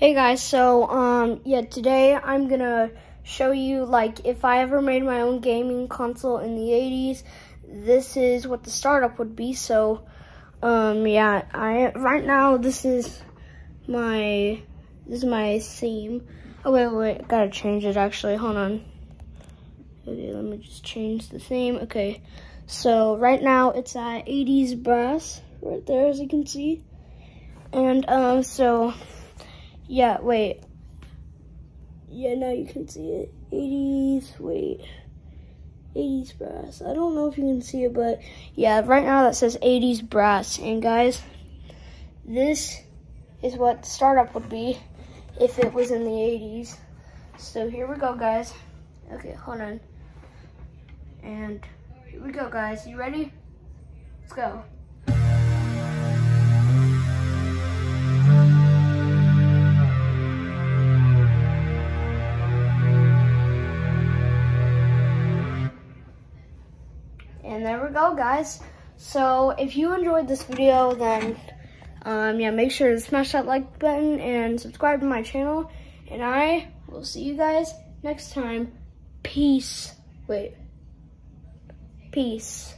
Hey guys, so um yeah, today I'm gonna show you like if I ever made my own gaming console in the 80s, this is what the startup would be. So um yeah, I right now this is my this is my theme. Oh wait, wait, gotta change it actually. Hold on. Okay, let me just change the theme. Okay, so right now it's at 80s brass right there, as you can see. And um, so yeah, wait. Yeah, now you can see it. 80s, wait. 80s brass. I don't know if you can see it, but yeah, right now that says 80s brass. And guys, this is what startup would be if it was in the 80s. So here we go, guys. Okay, hold on. And here we go, guys. You ready? Let's go. And there we go, guys. So if you enjoyed this video, then um, yeah, make sure to smash that like button and subscribe to my channel. And I will see you guys next time. Peace. Wait. Peace.